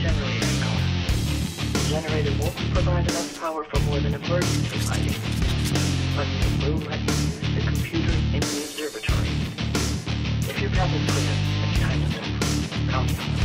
generator the going. The generator won't provide enough power for more than emergency lighting. But it will let you use the computer in the observatory. If your path is clear, it's time to move. Come.